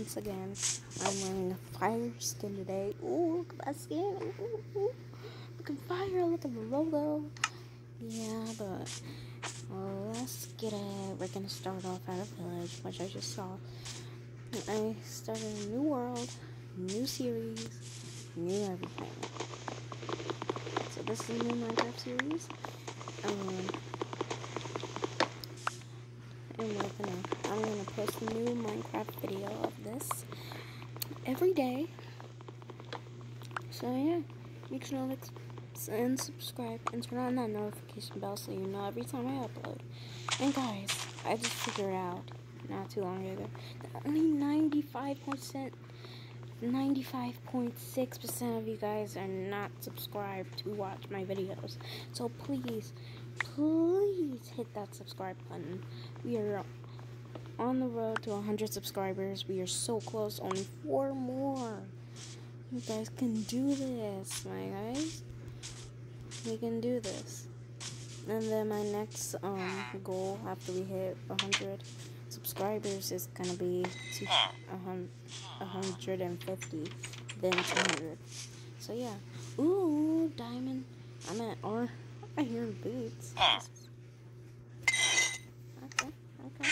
once again, I'm wearing a fire skin today. Ooh, look at my skin. Ooh, ooh. Look at fire. Look at the logo. Yeah, but let's get it. We're gonna start off at a village, which I just saw. I started a new world, new series, new everything. So this is a new Minecraft series. Um, I'm gonna post a new Minecraft video of this every day. So yeah, make sure to and subscribe and turn on that notification bell so you know every time I upload. And guys, I just figured out not too long ago that only 95%, 95.6% of you guys are not subscribed to watch my videos. So please, please hit that subscribe button. We are on the road to 100 subscribers. We are so close, only four more. You guys can do this, my guys. We can do this. And then my next um, goal after we hit 100 subscribers is gonna be to 150, then 200. So yeah. Ooh, diamond. I'm at or I hear boots. Okay, okay.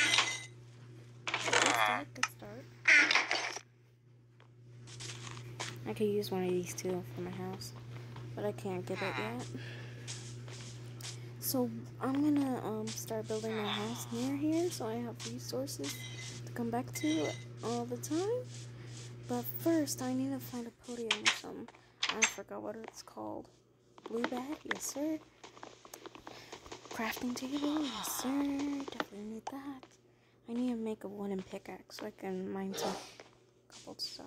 Good start, good start. I could use one of these two for my house, but I can't get it yet. So I'm gonna um, start building my house near here so I have resources to come back to all the time. But first, I need to find a podium or something. I forgot what it's called. Blue bed, yes sir. Crafting table, yes sir. Definitely need that. I need to make a wooden pickaxe so I can mine some cobblestone.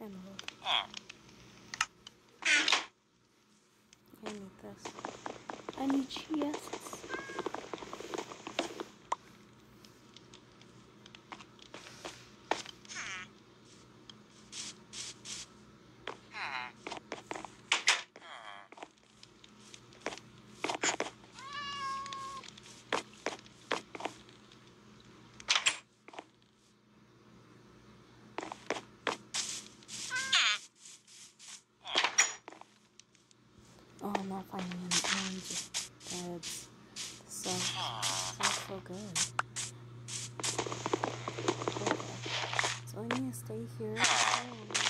I need this. I need chests. Finding any orange. So, sounds so good. Okay. So I need to stay here. Oh,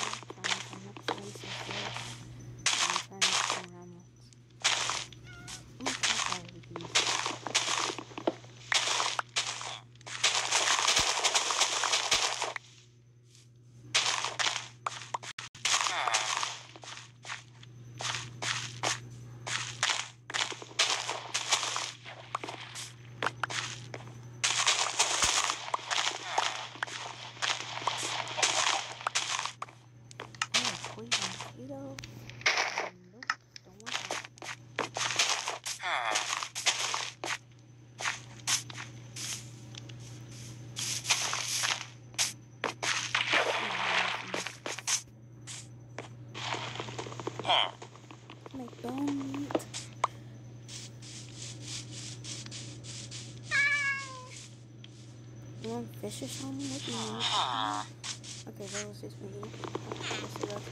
moment. You want fish something? Uh-huh. Okay, that was just me. Okay, so what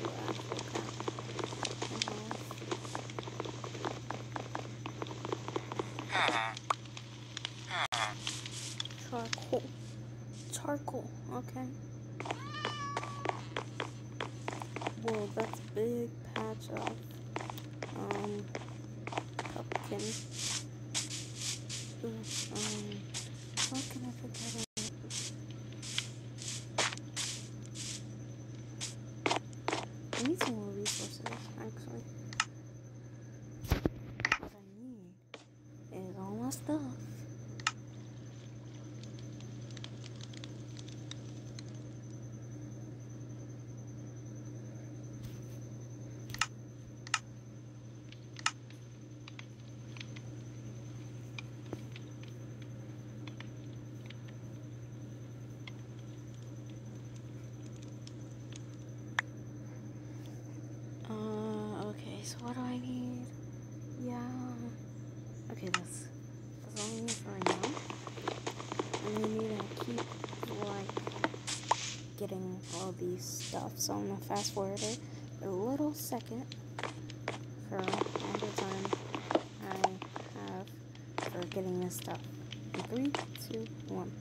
uh-huh. uh-huh. Charcoal. Charcoal, okay. All these stuff. So I'm gonna fast forward it a little second for all the time I have for getting this stuff. Three, two, one.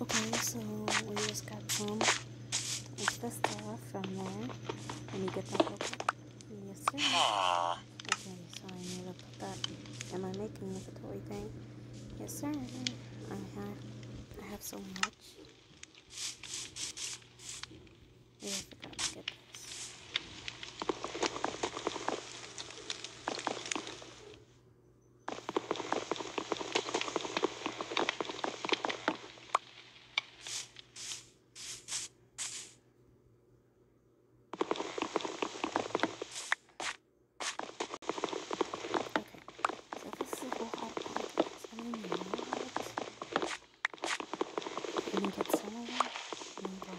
Okay, so we just got the stuff from there. Let me get that open. Yes, sir. Okay, so I need to put that in I making inventory thing. Yes, sir. I have, I have so much. Yeah, I forgot to get this. Okay, so this is a lot of pumpkins. I mean, what? Let me get some of them. and go.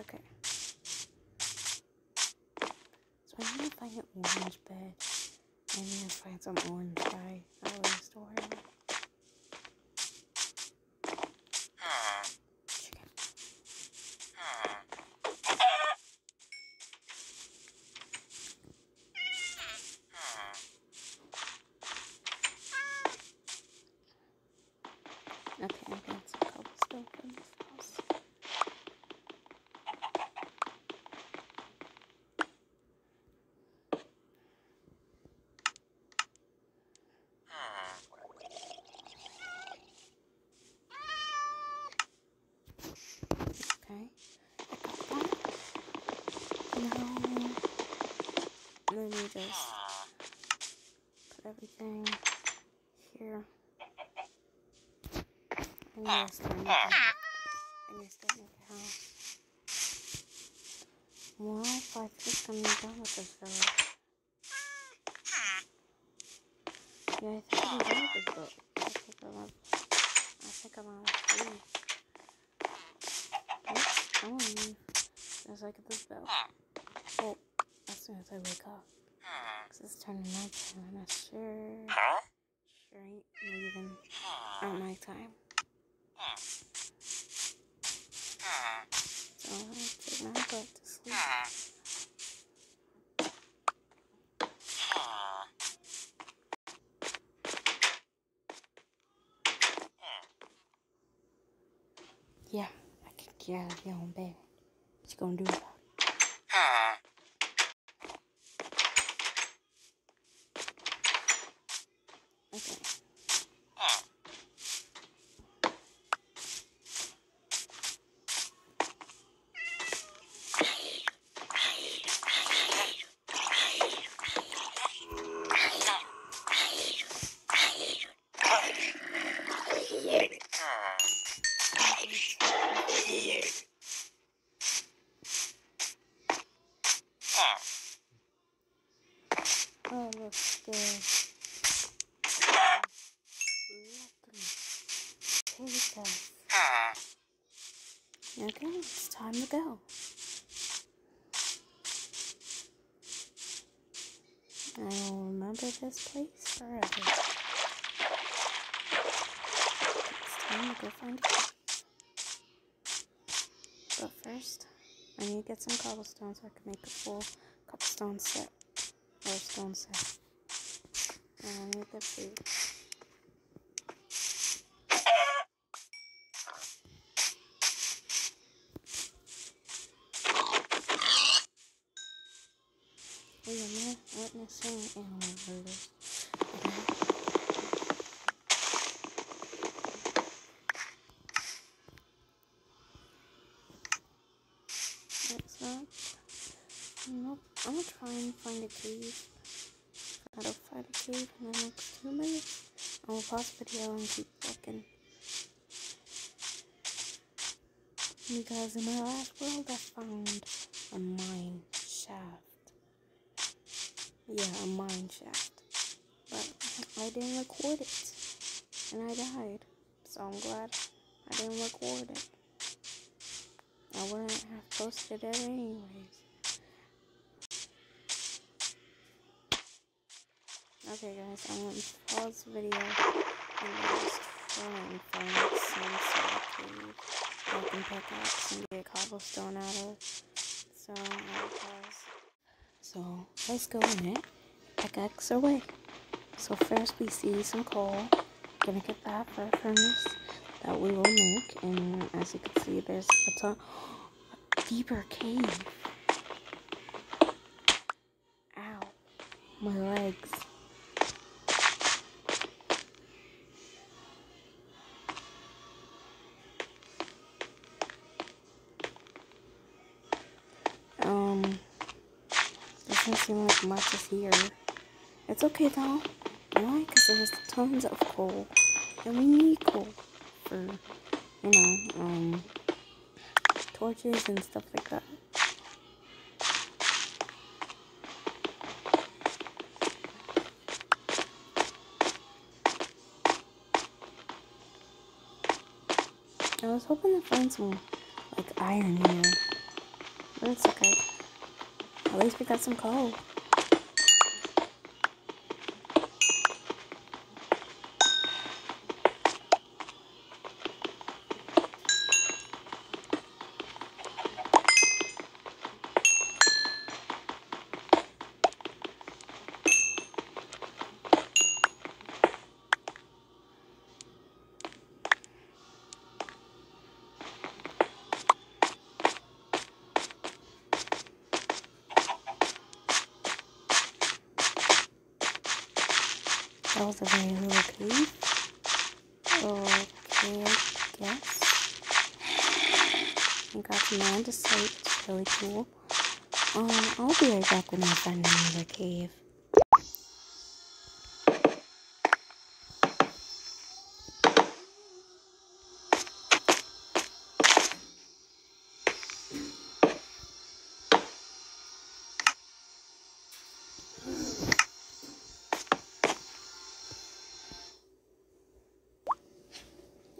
Okay. So I need to find an orange bed. I need to find some orange dye. I always store it. Chicken. Okay, I'm getting some cobblestone from this house. Okay. I got that. Now, let me just everything here. I to start making, I start making a house. Well, I think I'm done with this village. Yeah, I think I'm done with this book. I think I'm on, I think I'm on a leave. Oh, I want to leave. As I get this bell. Oh, as soon as I wake up. It's turning nighttime and I sure, sure ain't leaving at nighttime. So I'm gonna take my butt to sleep. Yeah, I can get out of your own bed. What you gonna do this place forever. It's time to go find a cave. But first, I need to get some cobblestone so I can make a full cobblestone set. Or stone set. And I need get food. We are witnessing animal murders. Nope. I'm gonna try and find a cave. I don't find a cave in the next two minutes, I will pause the video and keep looking. Because in my last world, I found a mine shaft. Yeah, a mine shaft. But I didn't record it. And I died. So I'm glad I didn't record it. I wouldn't have posted it anyways. Okay guys, I'm gonna pause the video and just try and find some sort I can pickaxe and get cobblestone out of. So I'll pause. So let's go in it. Pickaxe away. So first we see some coal. Gonna get that for a furnace that we will make. And as you can see, there's a ton a deeper cave. Ow, my legs. Like much is here. It's okay though. Why? Because there's tons of coal. And we need coal for, you know, um, torches and stuff like that. I was hoping to find some, like, iron here. But it's okay. At least we got some coal. I'll be right back cave.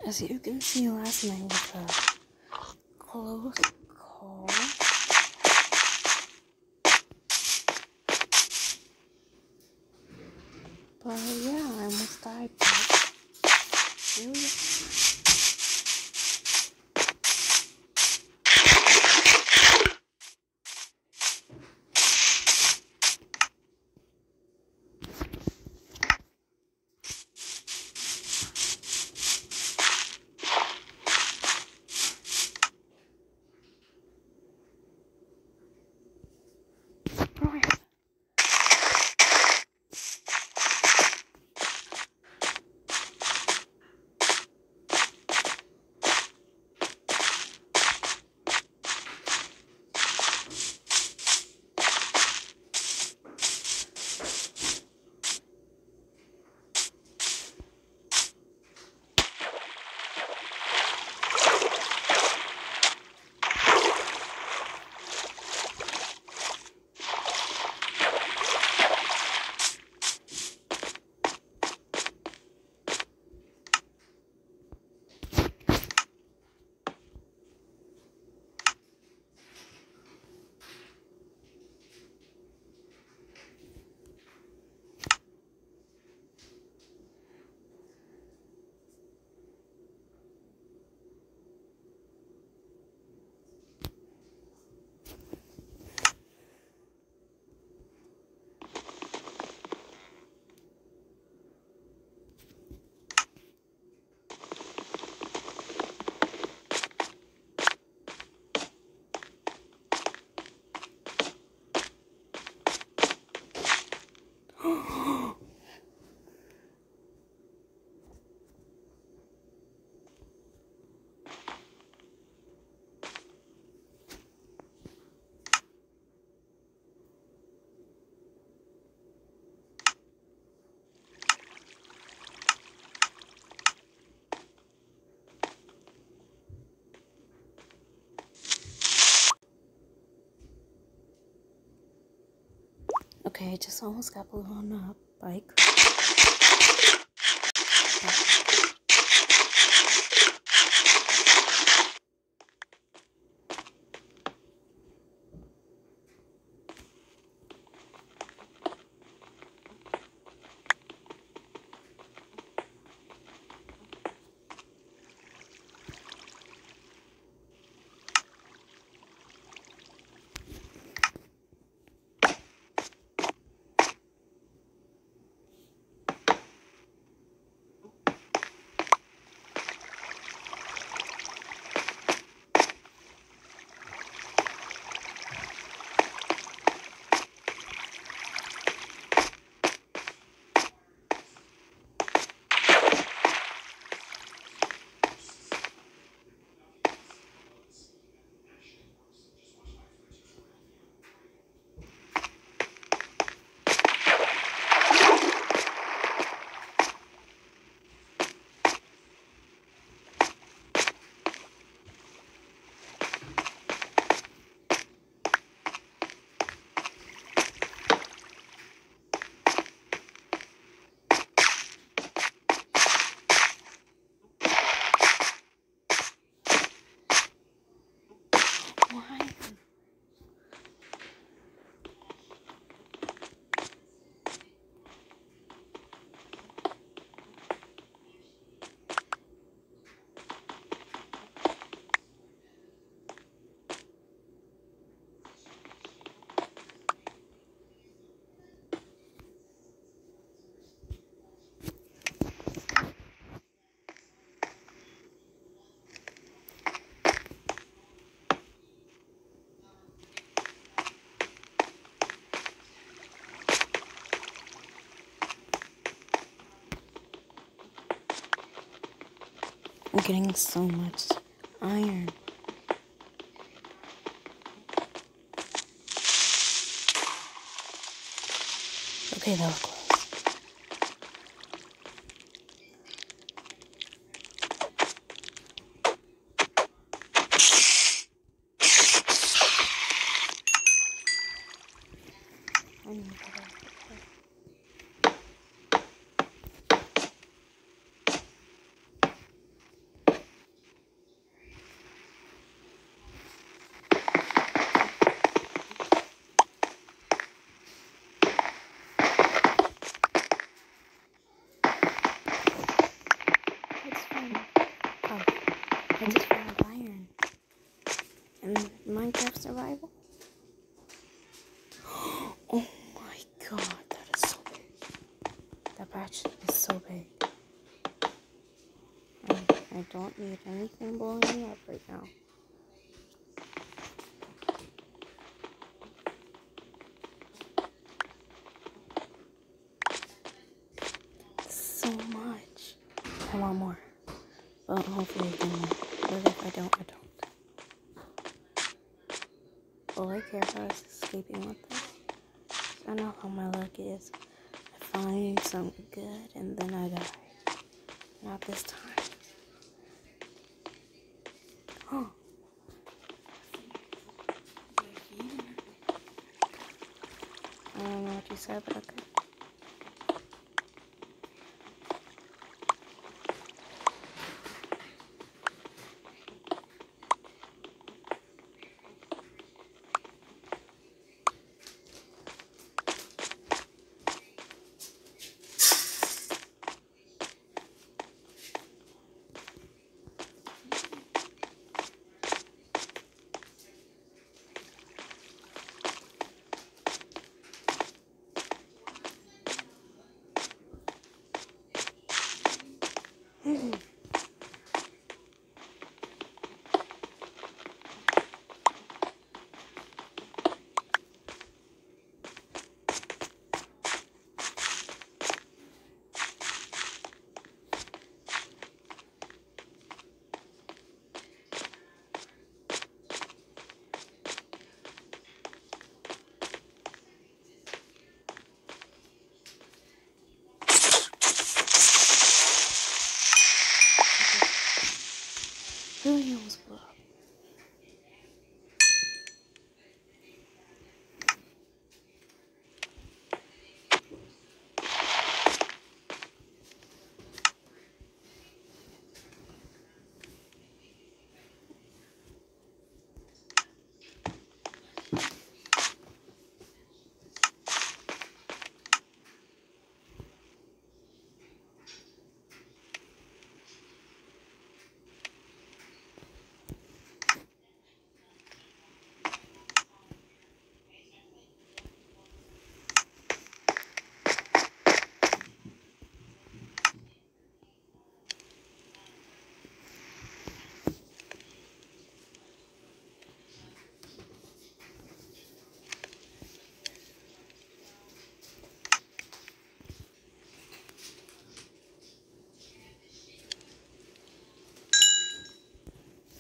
As you can see, last night was a Okay, I just almost got blown up by. Why? I'm getting so much iron. Okay, that was close. I need to- It's fine. Oh, I just found iron. And Minecraft survival? Oh my god, that is so big. That patch is so big. I, I don't need anything blowing me up right now. So much. I want more. But hopefully I. But if I don't, I don't. All I care about is escaping with this. I know how my luck is. I find something good and then I die. Not this time. Oh. I don't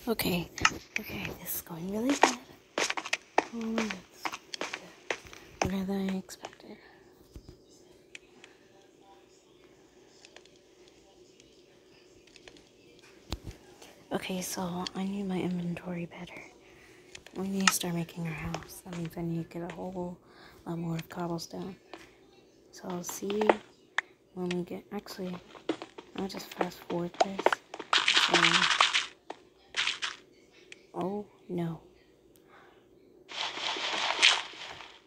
okay. Okay, this is going really bad. Oh, that's better than I expected. Okay, so I need my inventory better. We need to start making our house. That means I need to get a whole lot more cobblestone. So I'll see when we get. Actually, I'll just fast forward this. Um, oh no.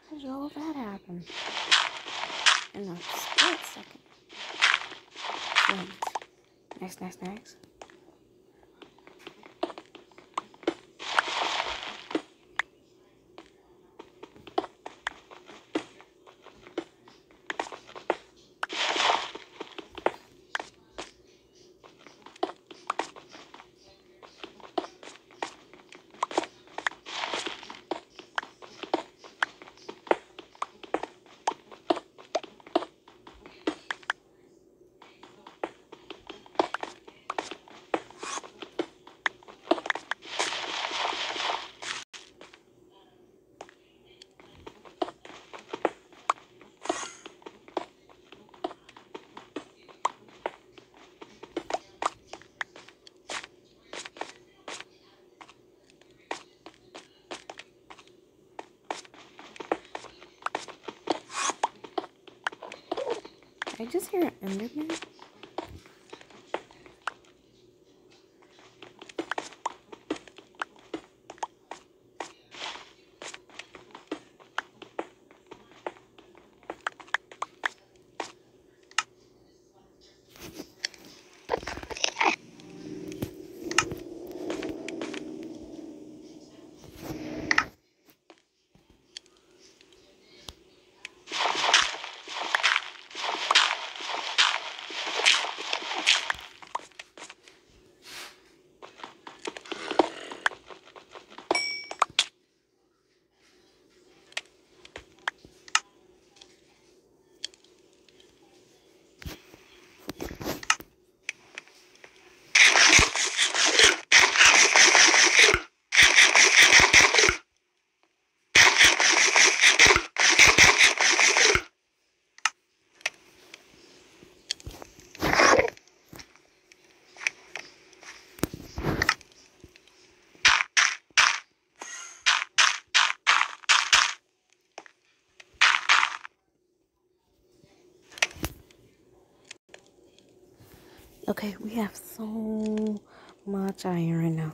How did all of that happen? In a split second. Next, next, next. I just hear an Enderman? Have so much iron right now.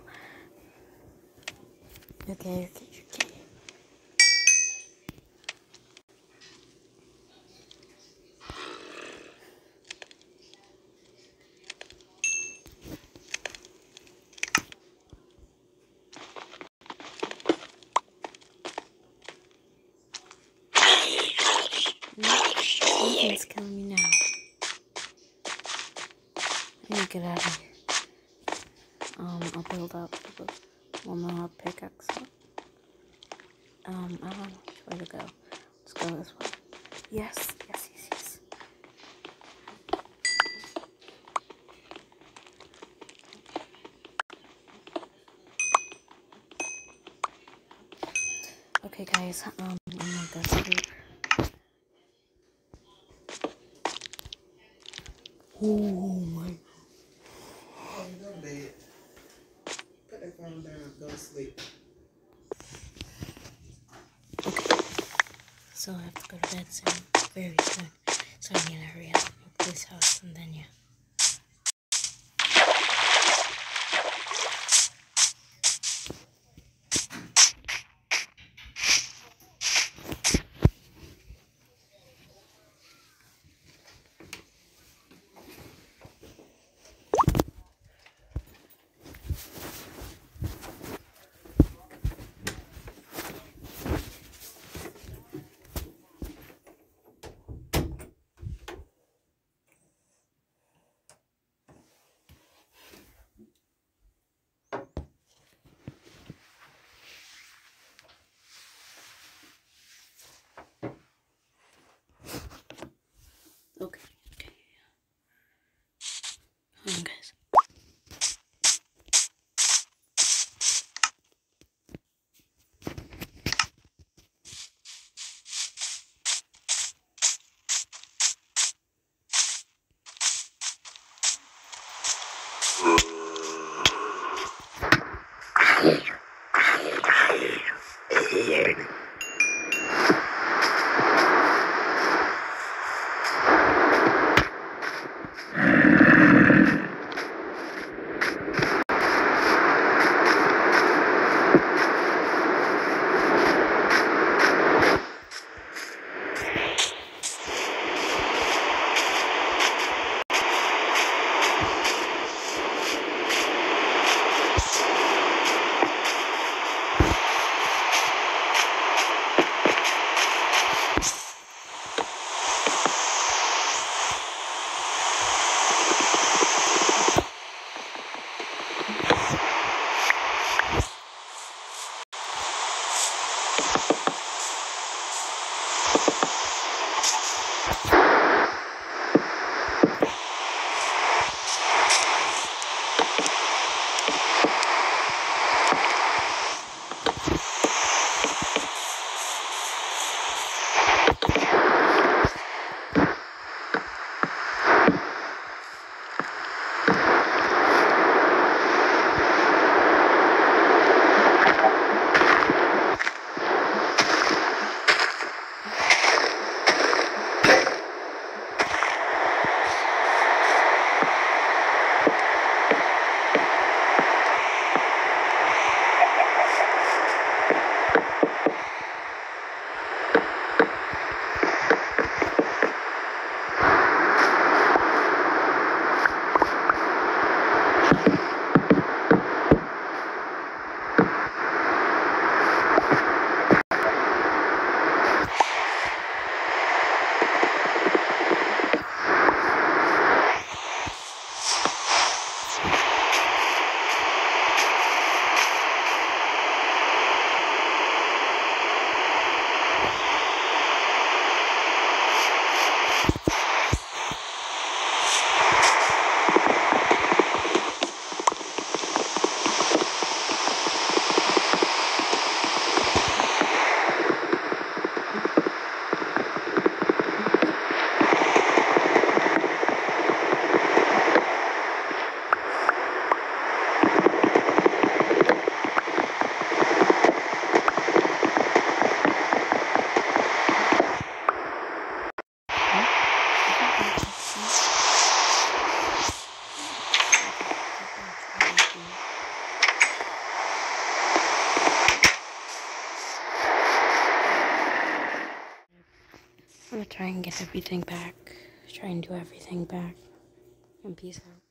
Okay, okay, okay. Nothing's killing me now. To get out of here. Um, I'll build up the one more pickaxe. Um, I don't know which way to go. Let's go this way. Yes, yes, yes, yes. Okay, guys. Um, I'm gonna go sleep. Oh my. Oh, you go to bed. Put that phone down. Go to sleep. Okay. So Bed soon. Uh, very soon. So I everything back. Try and do everything back. And peace out.